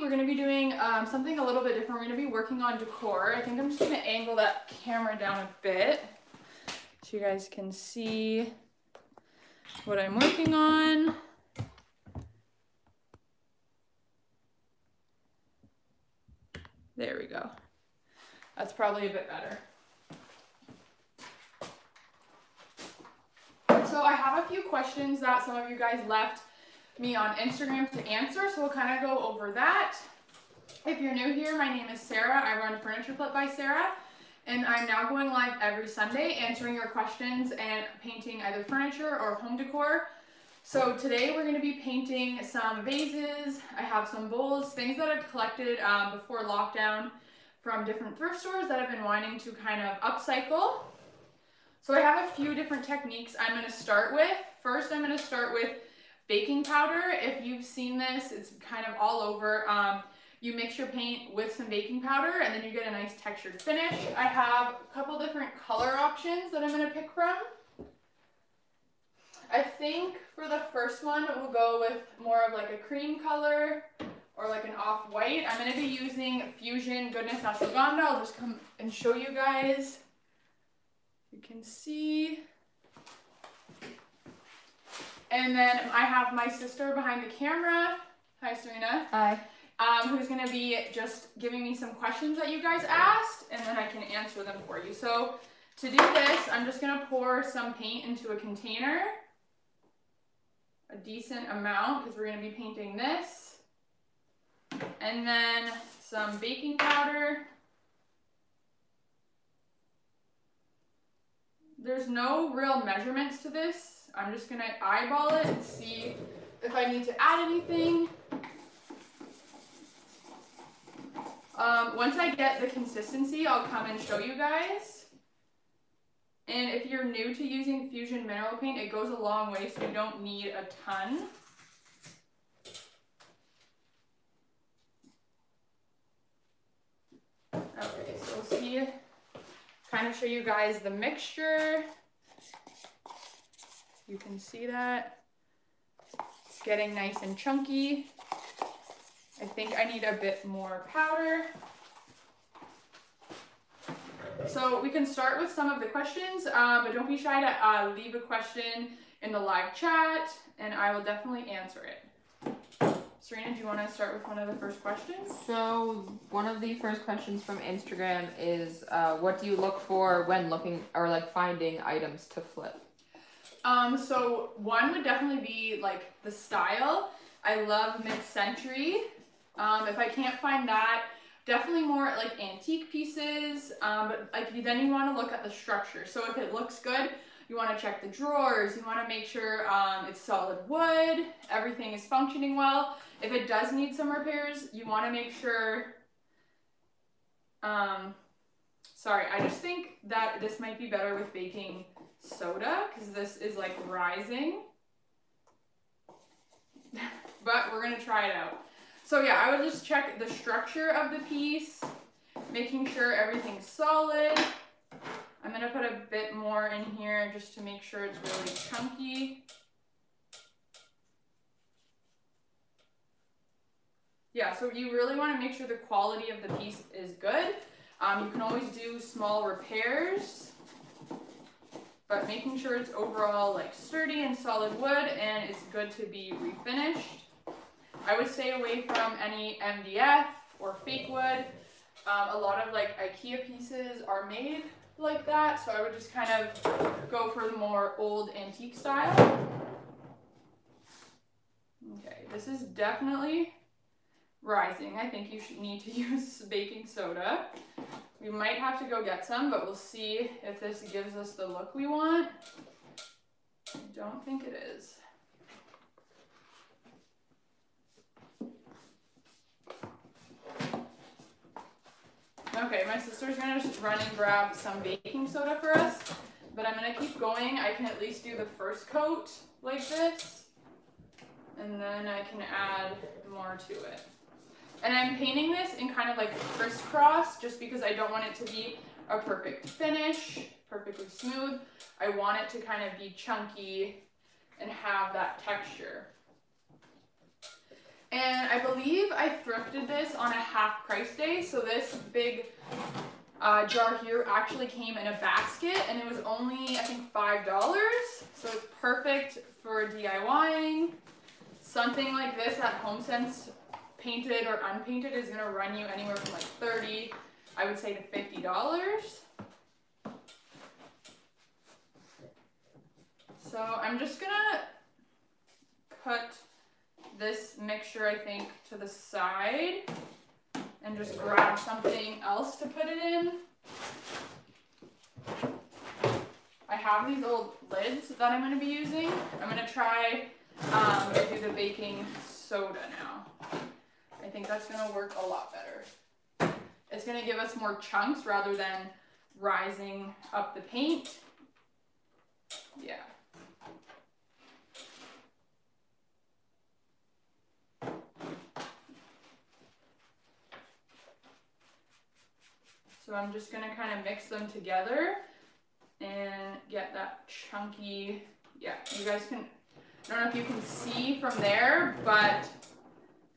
we're going to be doing um, something a little bit different. We're going to be working on decor. I think I'm just to angle that camera down a bit so you guys can see what I'm working on. There we go. That's probably a bit better. So I have a few questions that some of you guys left me on Instagram to answer, so we'll kind of go over that. If you're new here, my name is Sarah. I run Furniture Flip by Sarah, and I'm now going live every Sunday answering your questions and painting either furniture or home decor. So today we're going to be painting some vases. I have some bowls, things that I've collected um, before lockdown from different thrift stores that I've been wanting to kind of upcycle. So I have a few different techniques I'm going to start with. First, I'm going to start with baking powder. If you've seen this, it's kind of all over. Um, you mix your paint with some baking powder and then you get a nice textured finish. I have a couple different color options that I'm going to pick from. I think for the first one, we'll go with more of like a cream color or like an off-white. I'm going to be using Fusion Goodness Ashwagandha. I'll just come and show you guys. You can see. And then I have my sister behind the camera. Hi, Serena. Hi. Um, who's going to be just giving me some questions that you guys asked, and then I can answer them for you. So to do this, I'm just going to pour some paint into a container. A decent amount, because we're going to be painting this. And then some baking powder. There's no real measurements to this. I'm just gonna eyeball it and see if I need to add anything. Um, once I get the consistency, I'll come and show you guys. And if you're new to using Fusion Mineral Paint, it goes a long way, so you don't need a ton. Okay, so we'll see, kind of show you guys the mixture. You can see that. It's getting nice and chunky. I think I need a bit more powder. So we can start with some of the questions, uh, but don't be shy to uh, leave a question in the live chat and I will definitely answer it. Serena, do you want to start with one of the first questions? So one of the first questions from Instagram is, uh, what do you look for when looking or like finding items to flip? Um, so one would definitely be like the style. I love mid-century. Um, if I can't find that, definitely more like antique pieces. Um, but like then you want to look at the structure. So if it looks good, you want to check the drawers. You want to make sure um, it's solid wood, everything is functioning well. If it does need some repairs, you want to make sure. Um, sorry, I just think that this might be better with baking soda because this is like rising. but we're gonna try it out. So yeah, I would just check the structure of the piece, making sure everything's solid. I'm gonna put a bit more in here just to make sure it's really chunky. Yeah, so you really wanna make sure the quality of the piece is good. Um, you can always do small repairs but making sure it's overall like sturdy and solid wood and it's good to be refinished. I would stay away from any MDF or fake wood. Um, a lot of like Ikea pieces are made like that, so I would just kind of go for the more old antique style. Okay, this is definitely rising. I think you should need to use baking soda. We might have to go get some, but we'll see if this gives us the look we want. I don't think it is. Okay, my sister's gonna just run and grab some baking soda for us, but I'm gonna keep going. I can at least do the first coat like this, and then I can add more to it. And I'm painting this in kind of like crisscross just because I don't want it to be a perfect finish, perfectly smooth. I want it to kind of be chunky and have that texture. And I believe I thrifted this on a half price day. So this big uh, jar here actually came in a basket and it was only, I think, $5. So it's perfect for DIYing. Something like this at HomeSense painted or unpainted is gonna run you anywhere from like 30, I would say to $50. So I'm just gonna put this mixture, I think, to the side and just grab something else to put it in. I have these old lids that I'm to be using. I'm to try um, to do the baking soda now. I think that's to work a lot better. It's to give us more chunks rather than rising up the paint. Yeah. So I'm just gonna kind of mix them together and get that chunky, yeah, you guys can, I don't know if you can see from there, but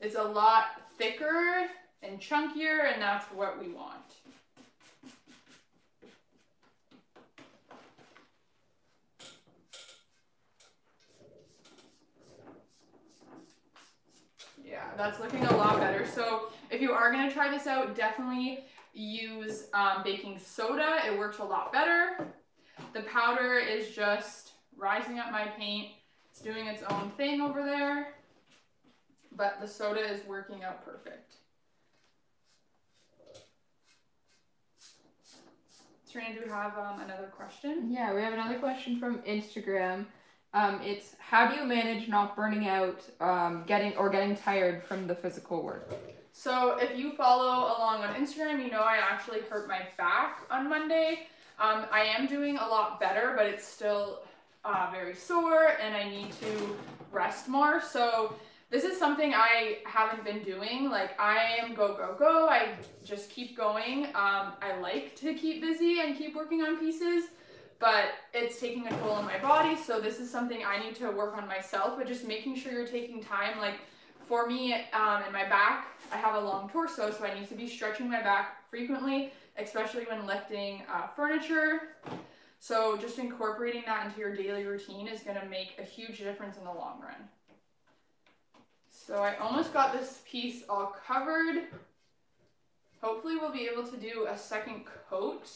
it's a lot thicker and chunkier and that's what we want. Yeah, that's looking a lot better. So if you are gonna try this out, definitely use um, baking soda. It works a lot better. The powder is just rising up my paint. It's doing its own thing over there. But the soda is working out perfect. Serena, do you have um, another question? Yeah, we have another question from Instagram. Um, it's how do you manage not burning out, um, getting or getting tired from the physical work? So if you follow along on Instagram, you know I actually hurt my back on Monday. Um, I am doing a lot better, but it's still uh, very sore and I need to rest more. So this is something I haven't been doing. Like I am go, go, go. I just keep going. Um, I like to keep busy and keep working on pieces, but it's taking a toll on my body. So this is something I need to work on myself, but just making sure you're taking time. Like for me um, in my back, I have a long torso, so I need to be stretching my back frequently, especially when lifting uh, furniture. So just incorporating that into your daily routine is gonna make a huge difference in the long run. So I almost got this piece all covered. Hopefully we'll be able to do a second coat.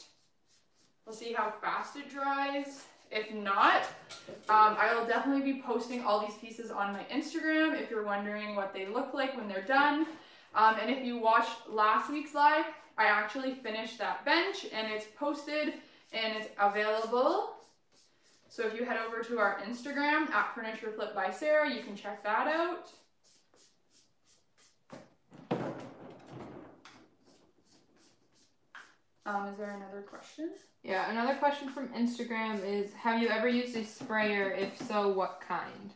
We'll see how fast it dries. If not, um, I will definitely be posting all these pieces on my Instagram if you're wondering what they look like when they're done. Um, and if you watched last week's live, I actually finished that bench and it's posted and it's available. So if you head over to our Instagram at Furniture Flip by Sarah, you can check that out. Um, is there another question? Yeah, another question from Instagram is Have you ever used a sprayer? If so, what kind?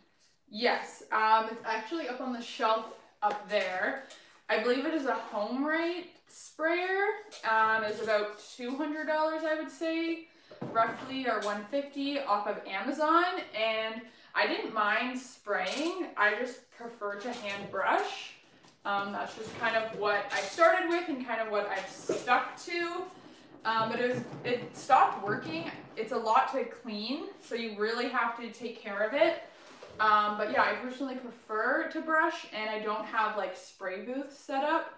Yes, um, it's actually up on the shelf up there. I believe it is a HomeRight sprayer. Um, it's about $200, I would say, roughly, or 150 off of Amazon. And I didn't mind spraying. I just prefer to hand brush. Um, that's just kind of what I started with and kind of what I've stuck to. Um, but it was it stopped working. It's a lot to clean, so you really have to take care of it. Um, but yeah, I personally prefer to brush, and I don't have like spray booths set up.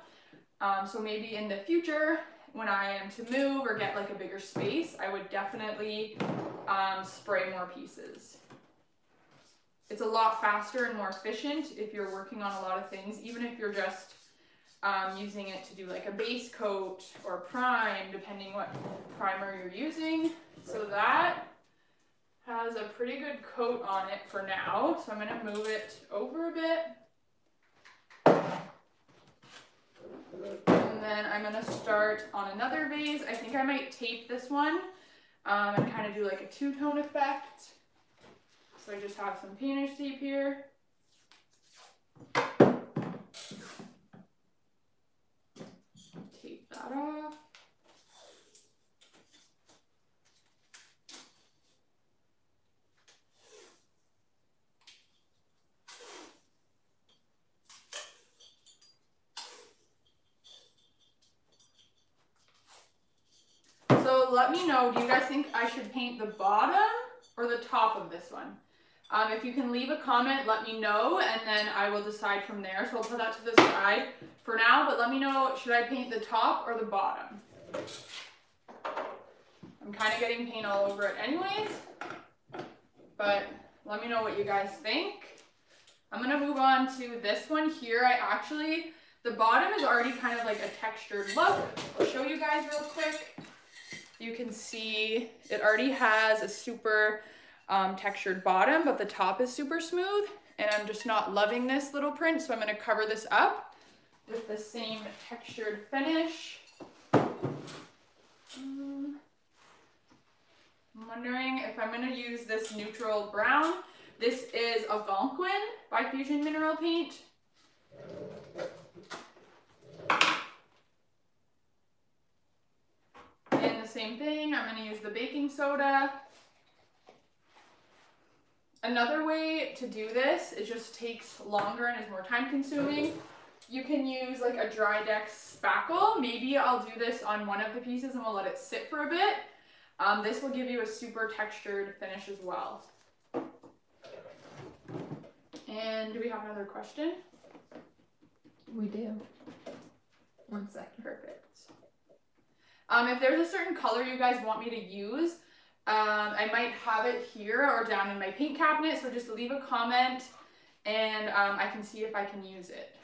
Um, so maybe in the future, when I am to move or get like a bigger space, I would definitely um, spray more pieces. It's a lot faster and more efficient if you're working on a lot of things, even if you're just um, using it to do like a base coat or prime, depending what primer you're using. So that has a pretty good coat on it for now. So I'm gonna move it over a bit. And then I'm gonna start on another vase. I think I might tape this one um, and kind of do like a two-tone effect. So I just have some painter's tape here. So let me know, do you guys think I should paint the bottom or the top of this one? Um, if you can leave a comment, let me know, and then I will decide from there. So I'll put that to the side for now, but let me know, should I paint the top or the bottom? I'm kind of getting paint all over it anyways, but let me know what you guys think. I'm gonna move on to this one here. I actually, the bottom is already kind of like a textured look. I'll show you guys real quick. You can see it already has a super um, textured bottom, but the top is super smooth. And I'm just not loving this little print, so I'm gonna cover this up with the same textured finish. Um, I'm wondering if I'm gonna use this neutral brown. This is Algonquin by Fusion Mineral Paint. And the same thing, I'm gonna use the baking soda. Another way to do this, it just takes longer and is more time consuming. You can use like a Drydex spackle. Maybe I'll do this on one of the pieces and we'll let it sit for a bit. Um, this will give you a super textured finish as well. And do we have another question? We do. One second. Perfect. Um, if there's a certain color you guys want me to use, um, I might have it here or down in my paint cabinet, so just leave a comment and um, I can see if I can use it.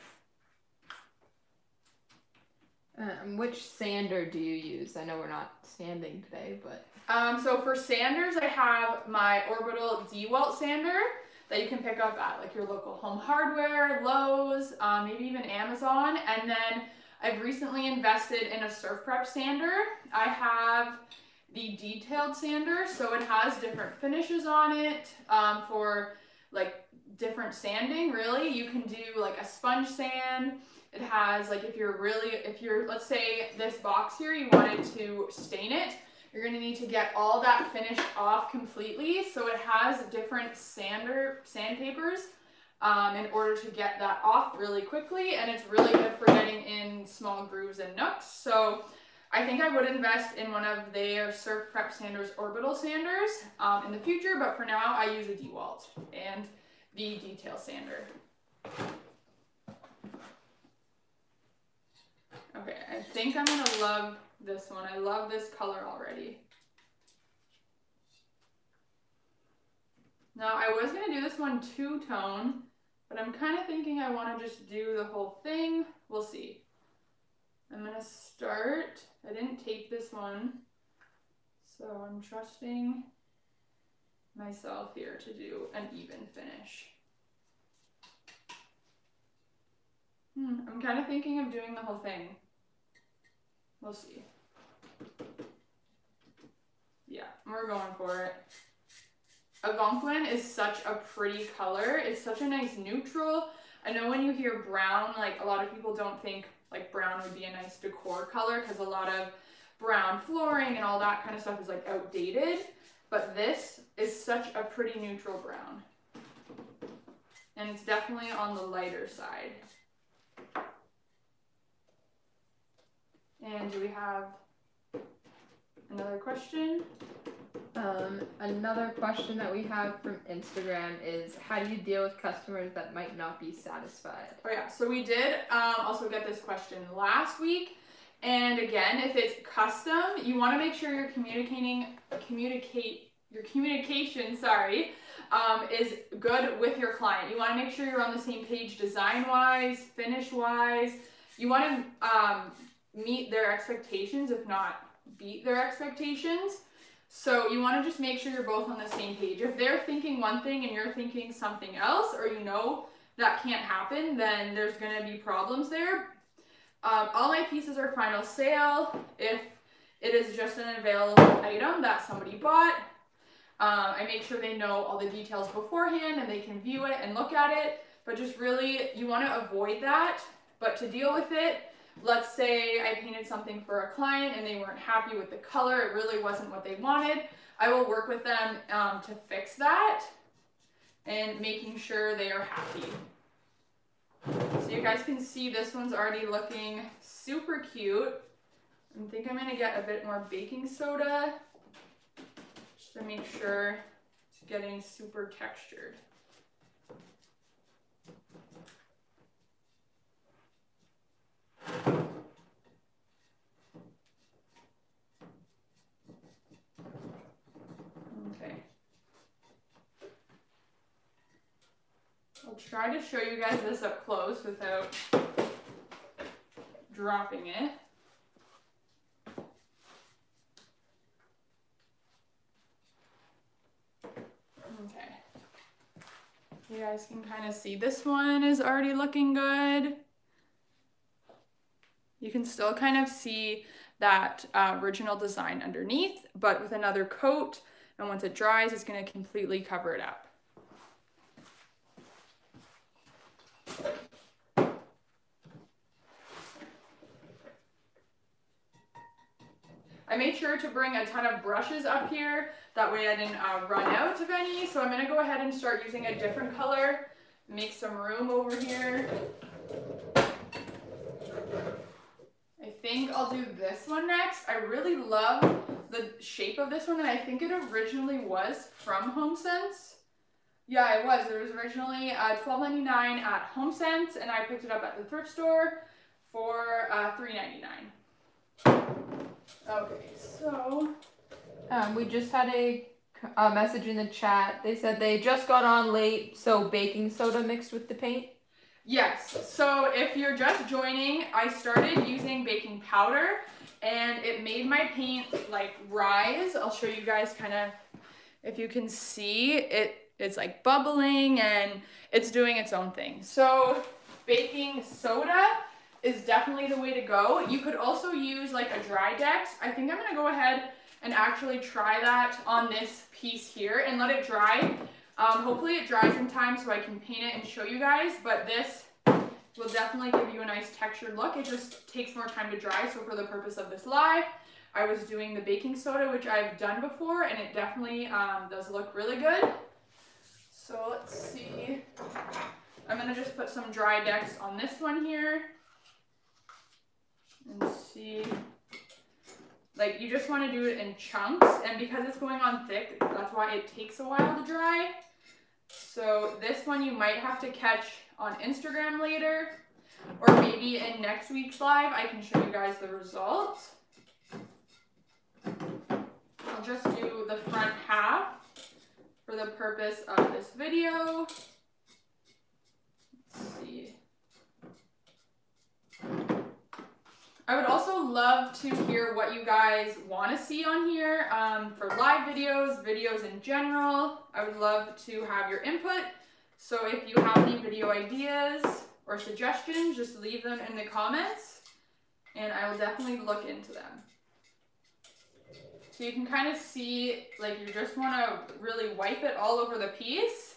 Um, which sander do you use? I know we're not sanding today, but. Um, so for sanders, I have my Orbital DeWalt sander that you can pick up at like your local home hardware, Lowe's, um, maybe even Amazon. And then I've recently invested in a SurfPrep sander. I have the detailed sander, so it has different finishes on it um, for like different sanding really. You can do like a sponge sand. It has like if you're really, if you're, let's say this box here, you wanted to stain it, you're gonna need to get all that finish off completely. So it has different sander, sandpapers um, in order to get that off really quickly. And it's really good for getting in small grooves and nooks. So I think I would invest in one of their SurfPrep Sanders Orbital Sanders um, in the future, but for now I use a DeWalt and the Detail Sander. Okay, I think I'm gonna love this one. I love this color already. Now I was gonna do this one two-tone, but I'm kind of thinking I wanna just do the whole thing. We'll see. I'm gonna start, I didn't tape this one, so I'm trusting myself here to do an even finish. Hmm, I'm kind of thinking of doing the whole thing. We'll see. Yeah, we're going for it. Algonquin is such a pretty color. It's such a nice neutral. I know when you hear brown, like a lot of people don't think like brown would be a nice decor color because a lot of brown flooring and all that kind of stuff is like outdated. But this is such a pretty neutral brown. And it's definitely on the lighter side. And do we have another question? Um, another question that we have from Instagram is how do you deal with customers that might not be satisfied? Oh yeah, so we did um, also get this question last week. And again, if it's custom, you want to make sure you're communicating, communicate, your communication, sorry, um, is good with your client. You want to make sure you're on the same page design-wise, finish-wise. You want to um, meet their expectations, if not beat their expectations. So you want to just make sure you're both on the same page. If they're thinking one thing and you're thinking something else, or you know that can't happen, then there's going to be problems there. Um, all my pieces are final sale. If it is just an available item that somebody bought, um, I make sure they know all the details beforehand and they can view it and look at it. But just really, you want to avoid that. But to deal with it, let's say I painted something for a client and they weren't happy with the color, it really wasn't what they wanted, I will work with them um, to fix that and making sure they are happy. So you guys can see this one's already looking super cute. I think I'm gonna get a bit more baking soda just to make sure it's getting super textured. Okay. I'll try to show you guys this up close without dropping it. Okay. You guys can kind of see this one is already looking good. Can still kind of see that uh, original design underneath, but with another coat, and once it dries, it's gonna completely cover it up. I made sure to bring a ton of brushes up here. That way I didn't uh, run out of any. So I'm gonna go ahead and start using a different color. Make some room over here. I think I'll do this one next. I really love the shape of this one and I think it originally was from HomeSense. Yeah, it was. It was originally uh, $12.99 at HomeSense and I picked it up at the thrift store for uh, $3.99. Okay, so Um, we just had a message in the chat. They said they just got on late, so baking soda mixed with the paint. Yes, so if you're just joining, I started using baking powder and it made my paint like rise. I'll show you guys kind of if you can see it it's like bubbling and it's doing its own thing. So baking soda is definitely the way to go. You could also use like a Drydex. I think I'm gonna go ahead and actually try that on this piece here and let it dry. Um, hopefully it dries in time so I can paint it and show you guys, but this will definitely give you a nice textured look. It just takes more time to dry, so for the purpose of this live, I was doing the baking soda, which I've done before, and it definitely um, does look really good. So let's see. I'm gonna just put some Drydex on this one here and see. Like you just want to do it in chunks and because it's going on thick, that's why it takes a while to dry. So this one you might have to catch on Instagram later or maybe in next week's live I can show you guys the results. I'll just do the front half for the purpose of this video. Let's see. I would also love to hear what you guys want to see on here um, for live videos, videos in general. I would love to have your input. So if you have any video ideas or suggestions, just leave them in the comments and I will definitely look into them. So you can kind of see, like you just want to really wipe it all over the piece.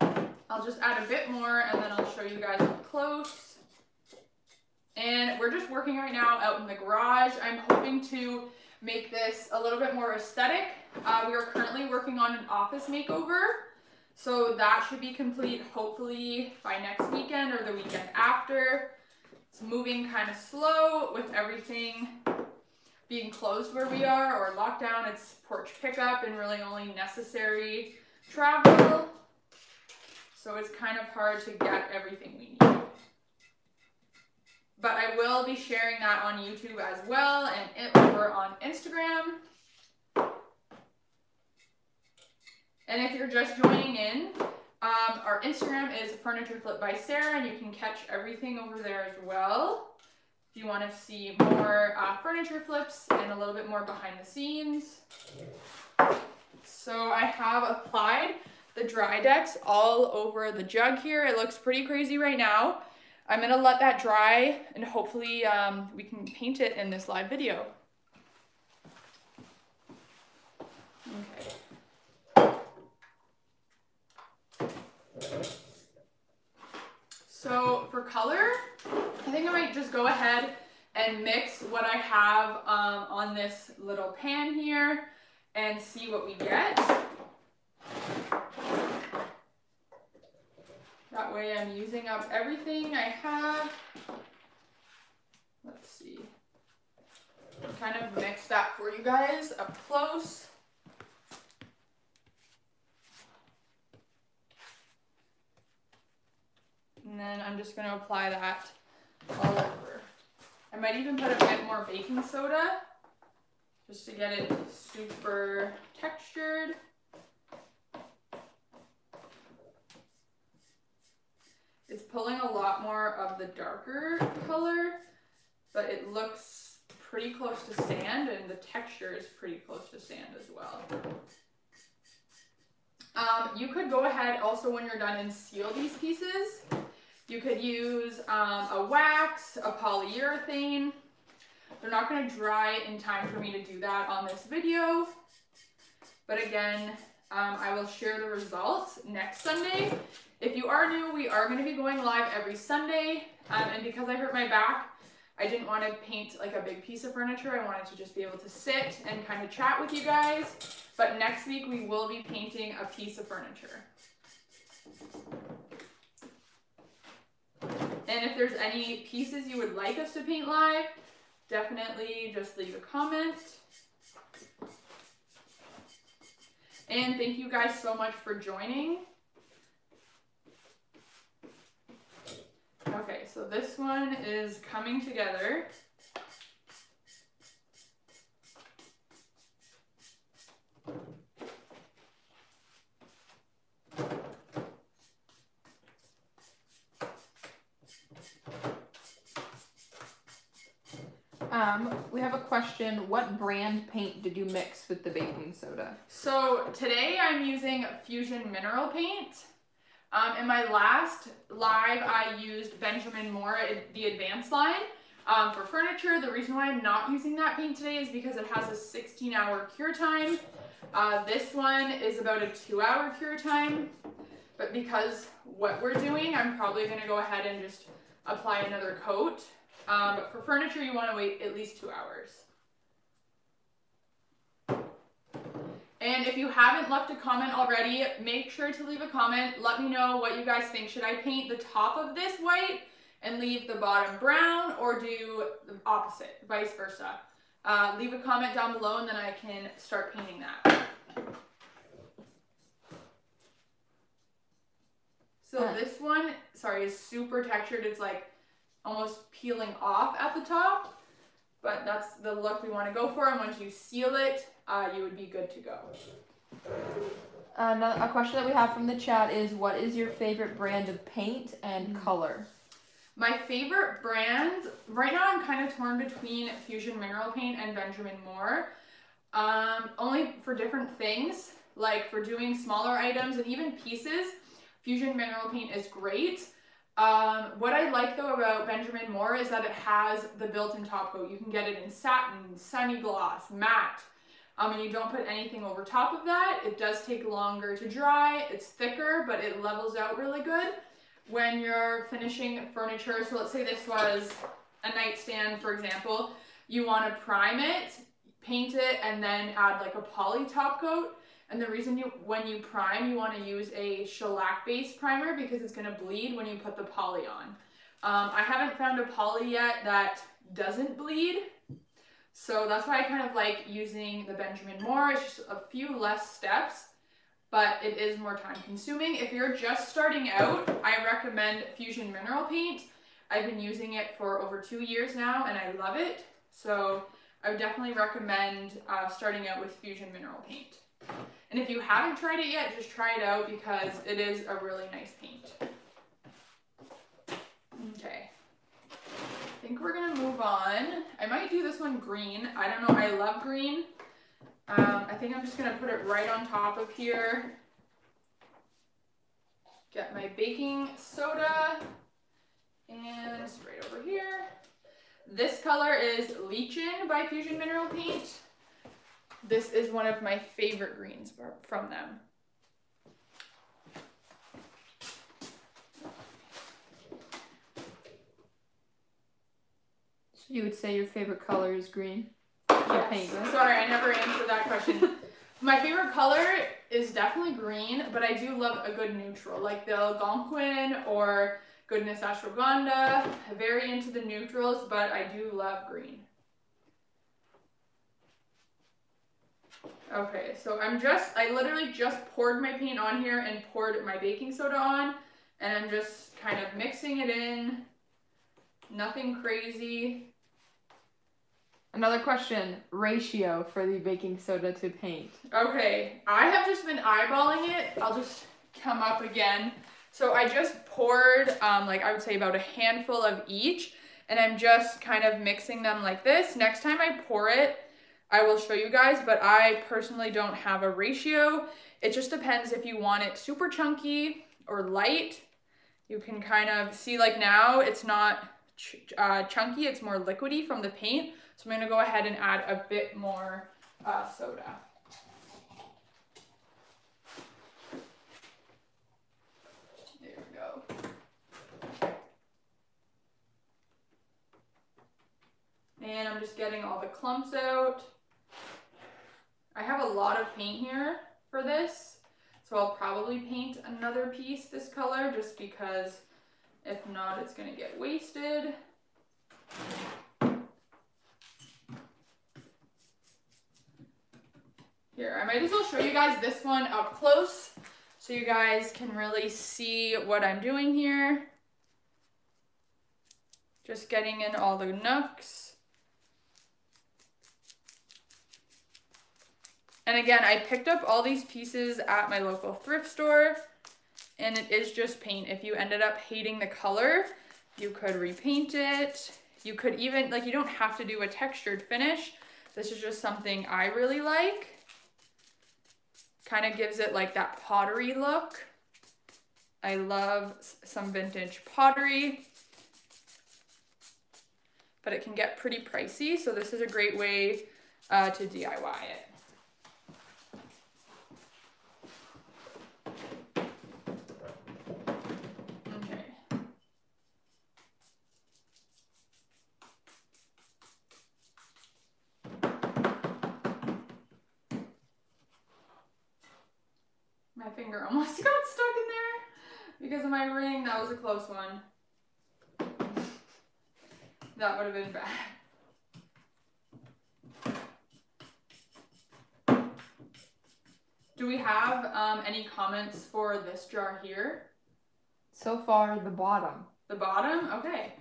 I'll just add a bit more and then I'll show you guys up close. And we're just working right now out in the garage. I'm hoping to make this a little bit more aesthetic. Uh, we are currently working on an office makeover. So that should be complete hopefully by next weekend or the weekend after. It's moving kind of slow with everything being closed where we are or lockdown. It's porch pickup and really only necessary travel. So it's kind of hard to get everything we need. But I will be sharing that on YouTube as well and over on Instagram. And if you're just joining in, um, our Instagram is Furniture Flip by Sarah, and you can catch everything over there as well. If you want to see more uh, furniture flips and a little bit more behind the scenes. So I have applied the Drydex all over the jug here. It looks pretty crazy right now. I'm gonna let that dry and hopefully um, we can paint it in this live video. Okay. So for color, I think I might just go ahead and mix what I have um, on this little pan here and see what we get. That way I'm using up everything I have. Let's see. kind of mix that for you guys up close. And then I'm just gonna apply that all over. I might even put a bit more baking soda just to get it super textured. It's pulling a lot more of the darker color, but it looks pretty close to sand and the texture is pretty close to sand as well. Um, you could go ahead also when you're done and seal these pieces. You could use um, a wax, a polyurethane. They're not going to dry in time for me to do that on this video. But again, um, I will share the results next Sunday. If you are new, we are going to be going live every Sunday. Um, and because I hurt my back, I didn't want to paint like a big piece of furniture. I wanted to just be able to sit and kind of chat with you guys. But next week we will be painting a piece of furniture. And if there's any pieces you would like us to paint live, definitely just leave a comment. And thank you guys so much for joining. Okay, so this one is coming together. Um, we have a question. What brand paint did you mix with the baking soda? So today I'm using Fusion Mineral Paint. Um, in my last live, I used Benjamin Moore, the advanced line, um, for furniture. The reason why I'm not using that paint today is because it has a 16 hour cure time. Uh, this one is about a two hour cure time, but because what we're doing, I'm probably gonna go ahead and just apply another coat. Um, but for furniture, you wanna wait at least two hours. And if you haven't left a comment already, make sure to leave a comment. Let me know what you guys think. Should I paint the top of this white and leave the bottom brown or do the opposite, vice versa? Uh, leave a comment down below and then I can start painting that. So this one, sorry, is super textured. It's like almost peeling off at the top, but that's the look we want to go for. And once you seal it, uh, you would be good to go. Uh, a question that we have from the chat is what is your favorite brand of paint and mm. color? My favorite brand, right now I'm kind of torn between Fusion Mineral Paint and Benjamin Moore. Um, only for different things, like for doing smaller items and even pieces, Fusion Mineral Paint is great. Um, what I like though about Benjamin Moore is that it has the built-in top coat. You can get it in satin, semi-gloss, matte, um, and you don't put anything over top of that. It does take longer to dry. It's thicker, but it levels out really good when you're finishing furniture. So let's say this was a nightstand, for example. You want to prime it, paint it, and then add like a poly top coat. And the reason you, when you prime, you want to use a shellac-based primer because it's going to bleed when you put the poly on. Um, I haven't found a poly yet that doesn't bleed. So that's why I kind of like using the Benjamin Moore. It's just a few less steps, but it is more time consuming. If you're just starting out, I recommend Fusion Mineral Paint. I've been using it for over two years now and I love it. So I would definitely recommend uh, starting out with Fusion Mineral Paint. And if you haven't tried it yet, just try it out because it is a really nice paint. Okay I think we're gonna move on. I might do this one green. I don't know, I love green. Um, I think I'm just gonna put it right on top of here. Get my baking soda and right over here. This color is Lichen by Fusion Mineral Paint. This is one of my favorite greens from them. So you would say your favorite color is green? Yes. Sorry, I never answered that question. My favorite color is definitely green, but I do love a good neutral, like the Algonquin or Goodness Ashwagandha. Very into the neutrals, but I do love green. Okay, so I'm just, I literally just poured my paint on here and poured my baking soda on. And I'm just kind of mixing it in. Nothing crazy. Another question, ratio for the baking soda to paint. Okay, I have just been eyeballing it. I'll just come up again. So I just poured, um, like I would say about a handful of each. And I'm just kind of mixing them like this. Next time I pour it, I will show you guys, but I personally don't have a ratio. It just depends if you want it super chunky or light. You can kind of see like now it's not ch uh, chunky, it's more liquidy from the paint. So I'm gonna go ahead and add a bit more uh, soda. There we go. And I'm just getting all the clumps out. I have a lot of paint here for this, so I'll probably paint another piece this color just because if not, it's gonna get wasted. Here, I might as well show you guys this one up close so you guys can really see what I'm doing here. Just getting in all the nooks. And again, I picked up all these pieces at my local thrift store and it is just paint. If you ended up hating the color, you could repaint it. You could even, like you don't have to do a textured finish. This is just something I really like. Kind of gives it like that pottery look. I love some vintage pottery, but it can get pretty pricey. So this is a great way uh, to DIY it. Finger almost got stuck in there because of my ring. That was a close one. That would have been bad. Do we have um, any comments for this jar here? So far, the bottom. The bottom? Okay.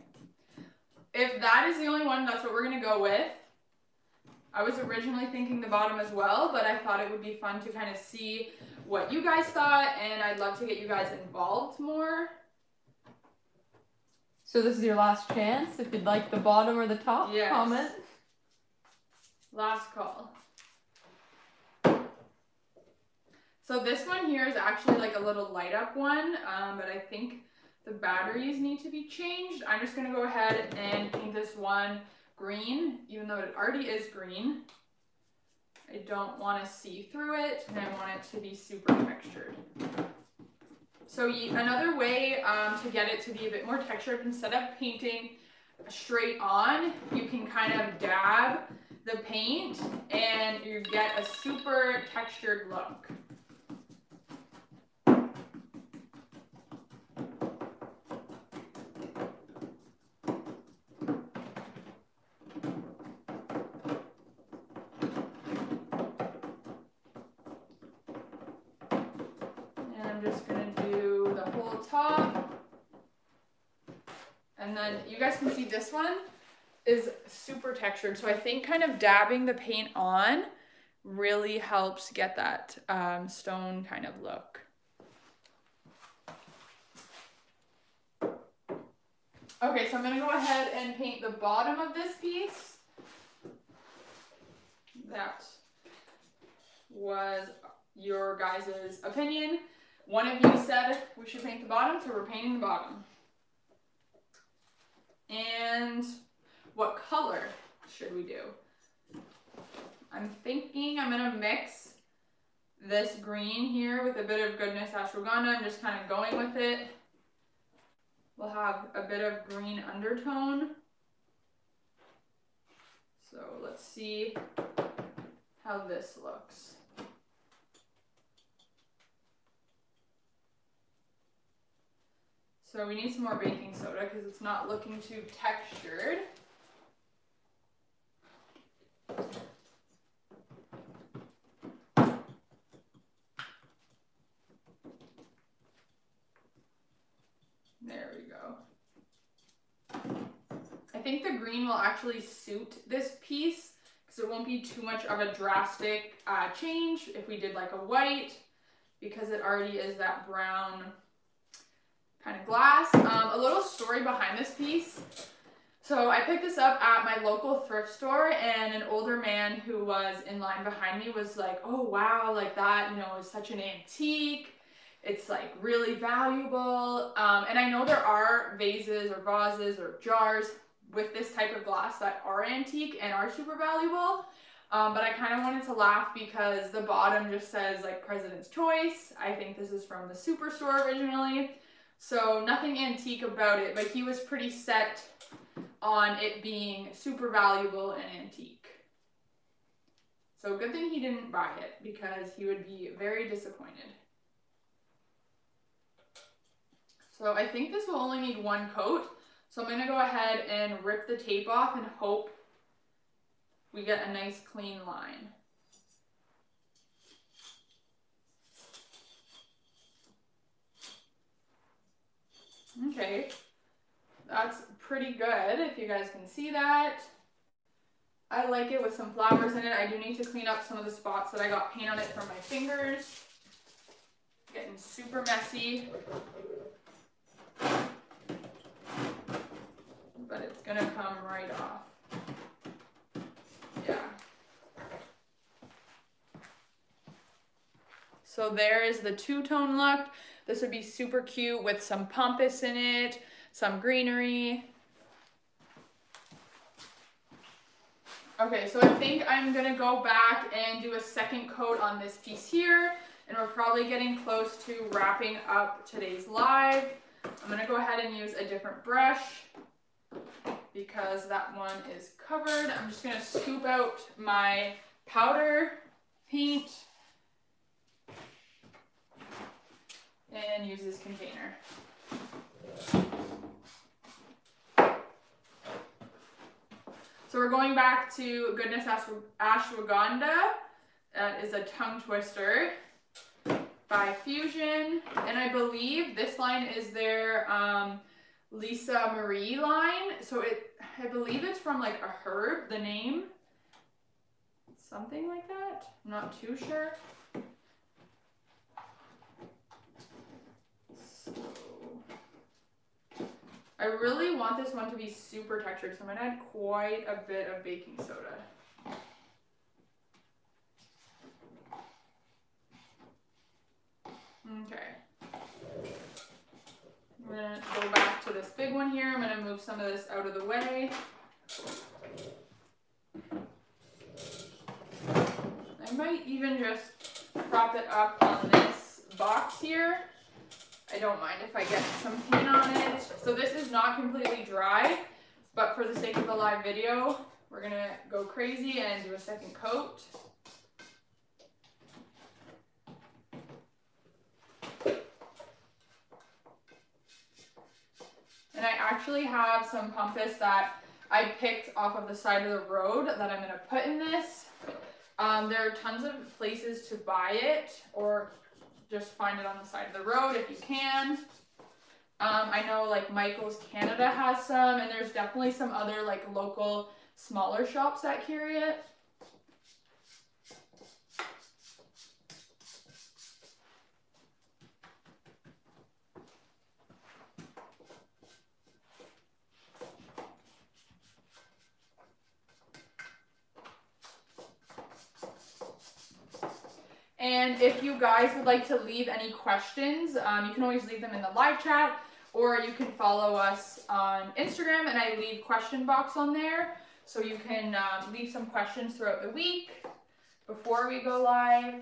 If that is the only one, that's what we're going to go with. I was originally thinking the bottom as well, but I thought it would be fun to kind of see what you guys thought, and I'd love to get you guys involved more. So this is your last chance. If you'd like the bottom or the top, yes. comment. Last call. So this one here is actually like a little light up one, um, but I think the batteries need to be changed. I'm just gonna go ahead and paint this one green, even though it already is green. I don't want to see through it and I want it to be super textured. So you, another way um, to get it to be a bit more textured, instead of painting straight on, you can kind of dab the paint and you get a super textured look. Then you guys can see this one is super textured. So I think kind of dabbing the paint on really helps get that um, stone kind of look. Okay, so I'm gonna go ahead and paint the bottom of this piece. That was your guys' opinion. One of you said we should paint the bottom, so we're painting the bottom. And what color should we do? I'm thinking I'm gonna mix this green here with a bit of Goodness Ashwagandha. I'm just kind of going with it. We'll have a bit of green undertone. So let's see how this looks. So we need some more baking soda because it's not looking too textured. There we go. I think the green will actually suit this piece because it won't be too much of a drastic uh, change if we did like a white because it already is that brown kind of glass. Um, a little story behind this piece. So I picked this up at my local thrift store and an older man who was in line behind me was like, oh wow, like that, you know, is such an antique. It's like really valuable. Um, and I know there are vases or vases or jars with this type of glass that are antique and are super valuable. Um, but I kind of wanted to laugh because the bottom just says like President's Choice. I think this is from the Superstore originally. So nothing antique about it, but he was pretty set on it being super valuable and antique. So good thing he didn't buy it because he would be very disappointed. So I think this will only need one coat. So I'm to go ahead and rip the tape off and hope we get a nice clean line. Okay, that's pretty good if you guys can see that. I like it with some flowers in it. I do need to clean up some of the spots that I got paint on it from my fingers. Getting super messy. But it's gonna come right off. Yeah. So there is the two-tone look. This would be super cute with some pampas in it, some greenery. Okay, so I think I'm gonna go back and do a second coat on this piece here, and we're probably getting close to wrapping up today's live. I'm gonna go ahead and use a different brush because that one is covered. I'm just gonna scoop out my powder paint and use this container. So we're going back to Goodness Ashwagandha. That is a tongue twister by Fusion. And I believe this line is their um, Lisa Marie line. So it, I believe it's from like a herb, the name. Something like that. I'm not too sure. I really want this one to be super textured, so I'm gonna add quite a bit of baking soda. Okay. I'm gonna go back to this big one here. I'm gonna move some of this out of the way. I might even just prop it up on this box here. I don't mind if I get some paint on it. So this is not completely dry, but for the sake of the live video, we're gonna go crazy and do a second coat. And I actually have some pampas that I picked off of the side of the road that I'm gonna put in this. Um, there are tons of places to buy it or just find it on the side of the road if you can. Um, I know like Michael's Canada has some, and there's definitely some other like local smaller shops that carry it. And if you guys would like to leave any questions, um, you can always leave them in the live chat or you can follow us on Instagram and I leave question box on there. So you can um, leave some questions throughout the week before we go live.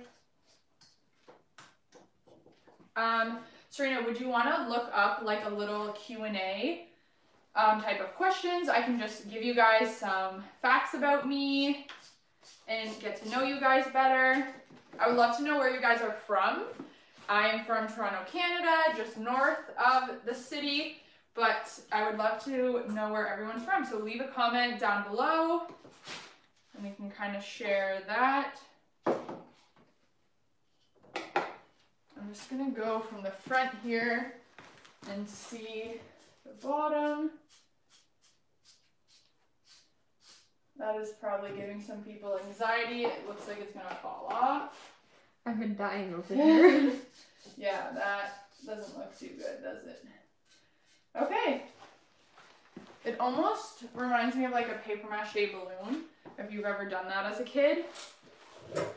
Um, Serena, would you want to look up like a little Q&A um, type of questions? I can just give you guys some facts about me and get to know you guys better. I would love to know where you guys are from. I am from Toronto, Canada, just north of the city, but I would love to know where everyone's from. So leave a comment down below and we can kind of share that. I'm just gonna go from the front here and see the bottom. That is probably giving some people anxiety. It looks like it's gonna fall off. I've been dying over here. yeah, that doesn't look too good, does it? Okay. It almost reminds me of like a paper mache balloon, if you've ever done that as a kid.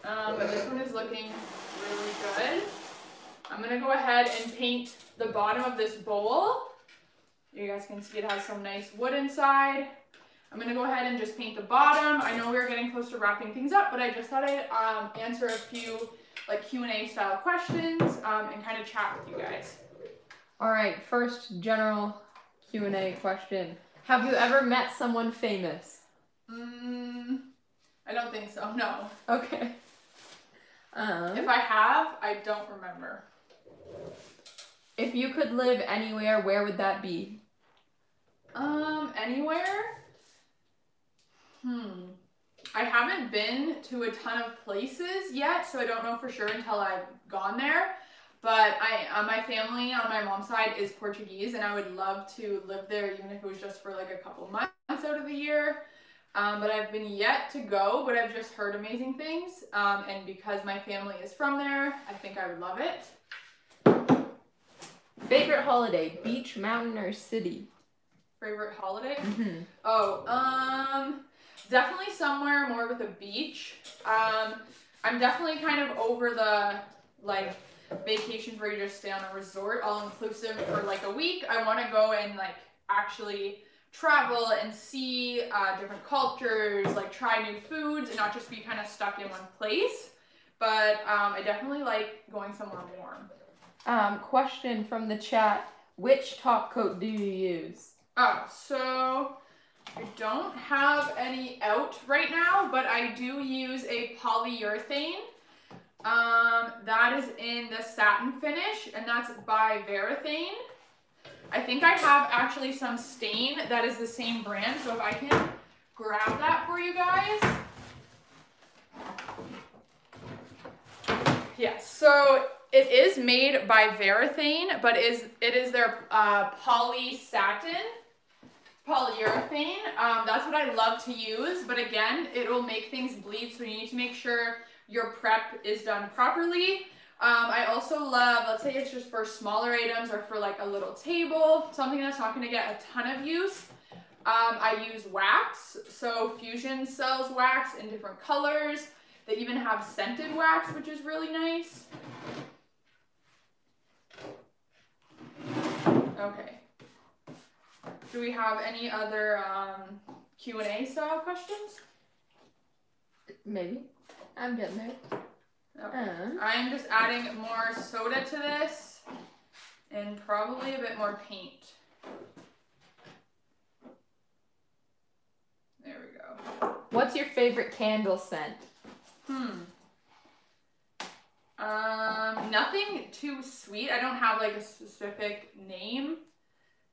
Um, but this one is looking really good. I'm gonna go ahead and paint the bottom of this bowl. You guys can see it has some nice wood inside. I'm gonna go ahead and just paint the bottom. I know we're getting close to wrapping things up, but I just thought I'd um, answer a few like Q&A style questions um, and kind of chat with you guys. All right, first general Q&A question. Have you ever met someone famous? Mm, I don't think so, no. Okay. Um, If I have, I don't remember. if you could live anywhere, where would that be? Um, anywhere? Hmm. I haven't been to a ton of places yet, so I don't know for sure until I've gone there. But I, uh, my family on my mom's side is Portuguese, and I would love to live there, even if it was just for like a couple months out of the year. Um, but I've been yet to go, but I've just heard amazing things. Um, and because my family is from there, I think I would love it. Favorite holiday, beach, mountain, or city? Favorite holiday? Mm-hmm. Oh, um, definitely somewhere more with a beach. Um, I'm definitely kind of over the like vacations where you just stay on a resort, all inclusive for like a week. I want to go and like actually travel and see uh, different cultures, like try new foods, and not just be kind of stuck in one place. But um, I definitely like going somewhere warm. Um, question from the chat. Which top coat do you use? Oh, so I don't have any out right now, but I do use a polyurethane. Um, that is in the satin finish, and that's by Varathane. I think I have actually some stain that is the same brand, so if I can grab that for you guys. Yes, so it is made by Varathane, but is it is their uh, poly satin polyurethane. Um, that's what I love to use, but again, it will make things bleed, so you need to make sure your prep is done properly. Um, I also love, let's say it's just for smaller items or for like a little table, something that's not going to get a ton of use. Um, I use wax, so Fusion sells wax in different colors. They even have scented wax, which is really nice. Okay. Do we have any other um, Q&A style questions? Maybe. I'm getting there. Okay. Um, I'm just adding more soda to this and probably a bit more paint. There we go. what's your favorite candle scent? Hmm. Um, nothing too sweet. I don't have like a specific name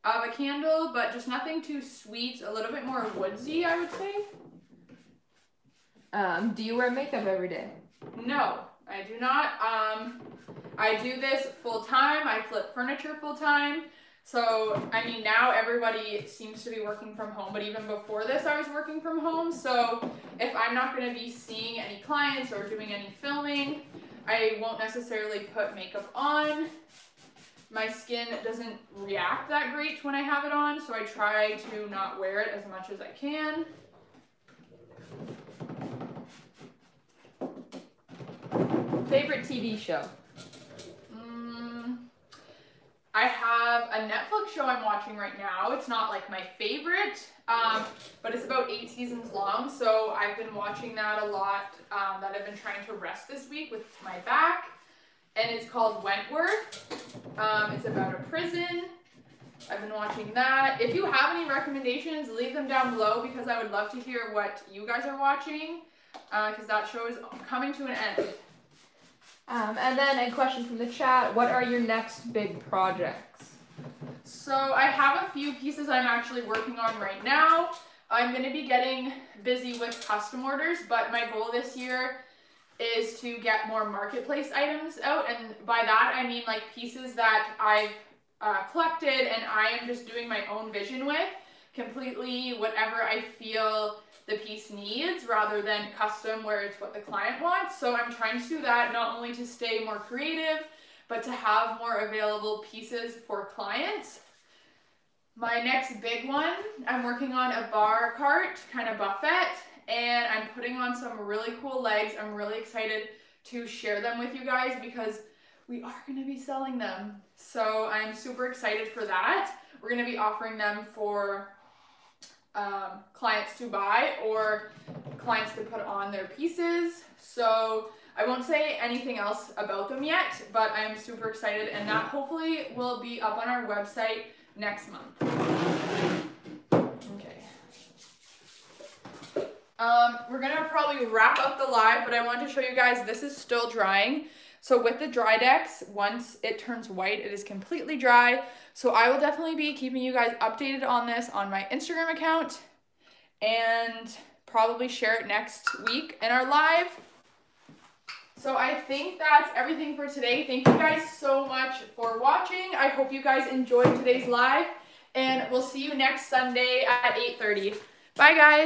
of a candle, but just nothing too sweet. A little bit more woodsy, I would say. Um, do you wear makeup every day? No, I do not. Um, I do this full time. I flip furniture full time. So, I mean, now everybody seems to be working from home, but even before this, I was working from home. So, if I'm not going to be seeing any clients or doing any filming, I won't necessarily put makeup on. My skin doesn't react that great when I have it on, so I try to not wear it as much as I can. Favorite TV show? Mm, I have a Netflix show I'm watching right now. It's not like my favorite, um, but it's about eight seasons long. So I've been watching that a lot. Um, that I've been trying to rest this week with my back, and it's called Wentworth. Um, it's about a prison. I've been watching that. If you have any recommendations, leave them down below because I would love to hear what you guys are watching because uh, that show is coming to an end. Um, and then a question from the chat. What are your next big projects? So I have a few pieces I'm actually working on right now. I'm going to be getting busy with custom orders, but my goal this year is to get more marketplace items out. And by that, I mean like pieces that I've uh, collected and I am just doing my own vision with completely whatever I feel the piece needs rather than custom where it's what the client wants. So I'm trying to do that not only to stay more creative, but to have more available pieces for clients. My next big one, I'm working on a bar cart, kind of buffet, and I'm putting on some really cool legs. I'm really excited to share them with you guys because we are going to be selling them. So I'm super excited for that. We're going to be offering them for um, clients to buy or clients to put on their pieces. So I won't say anything else about them yet, but I am super excited and that hopefully will be up on our website next month. Okay. Um, we're gonna probably wrap up the live, but I want to show you guys, this is still drying. So with the Drydex, once it turns white, it is completely dry. So I will definitely be keeping you guys updated on this on my Instagram account and probably share it next week in our live. So I think that's everything for today. Thank you guys so much for watching. I hope you guys enjoyed today's live and we'll see you next Sunday at 8.30. Bye guys.